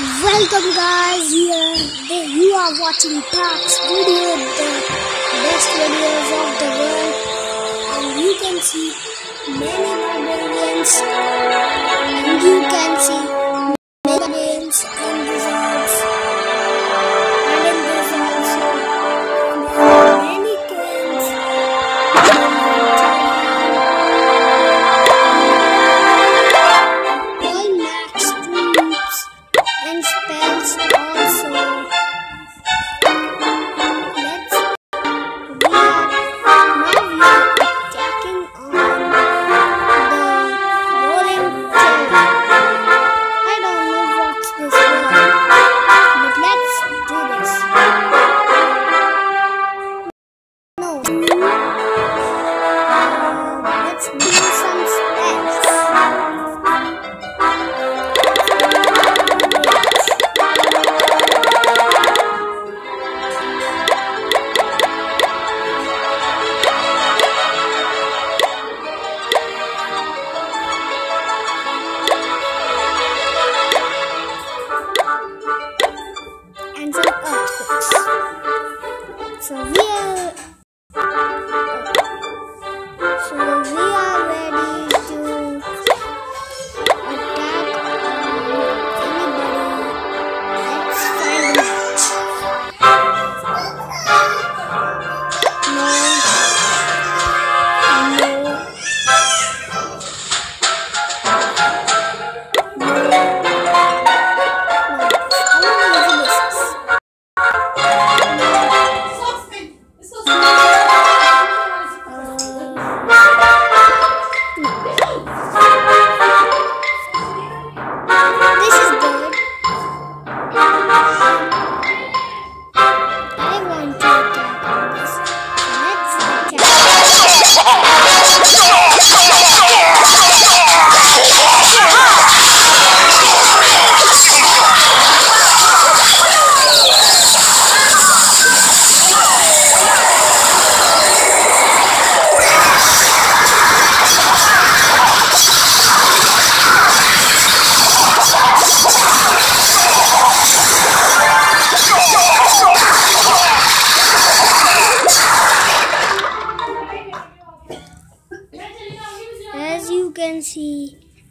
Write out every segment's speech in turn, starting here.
Welcome guys here. You are watching Parks video, the best videos of the world. And you can see many barbarians.「さようなら!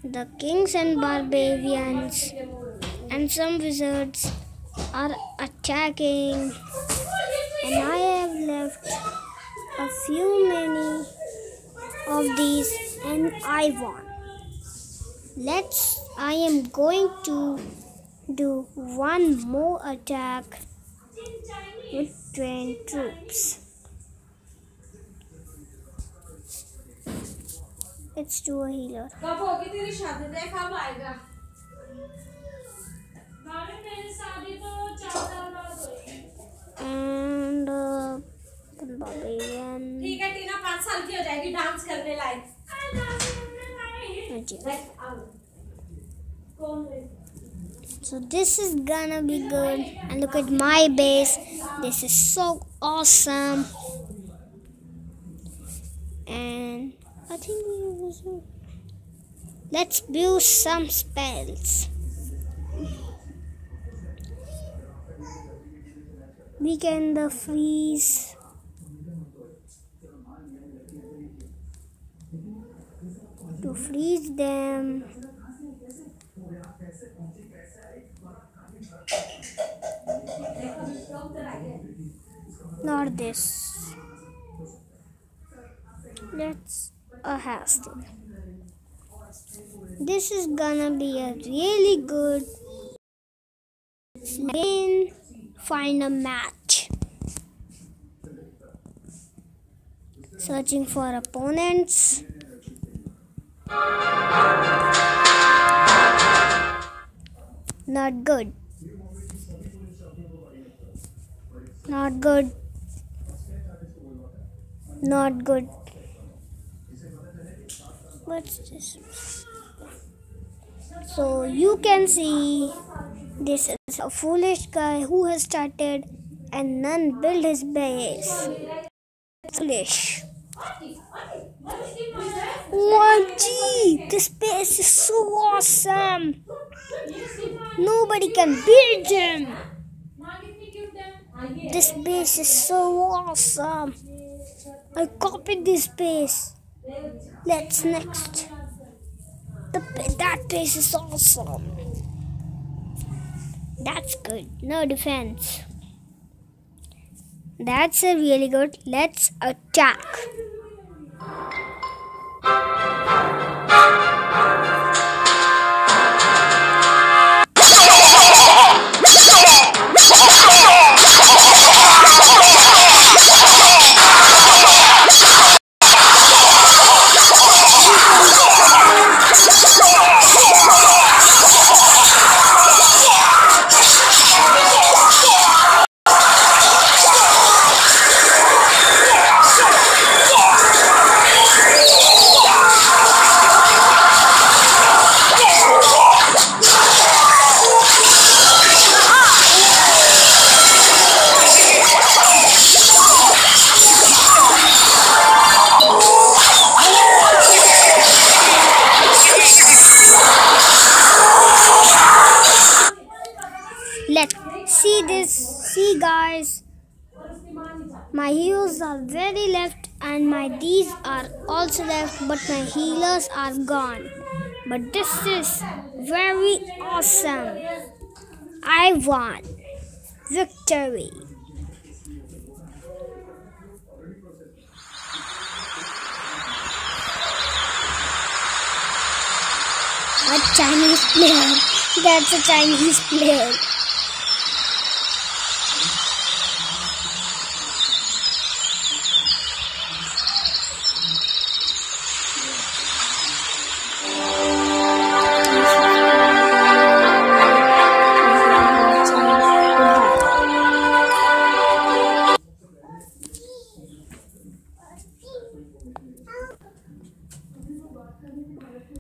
The kings and barbarians and some wizards are attacking, and I have left a few many of these, and I won. Let's. I am going to do one more attack with trained troops. चार साल बाद होगी and uh, the barbarian. ठीक है टीना पाँच साल की हो जाएगी डांस करने लायक Ajay. देख, आओ। कौन है? So this is gonna be good. And look at my base. This is so awesome. Let's build some spells. We can the freeze. To freeze them. Not this. Let's a hasty. This is gonna be a really good win. Find a match. Searching for opponents. Not good. Not good. Not good. What's this? So you can see this is a foolish guy who has started and none build his base. Foolish. OMG! This base is so awesome! Nobody can beat him! This base is so awesome! I copied this base. Let's next. The, that base is awesome. That's good. No defense. That's a really good. Let's attack. See, guys. My heels are very left, and my D's are also left, but my healers are gone. But this is very awesome. I won. Victory. A Chinese player. That's a Chinese player.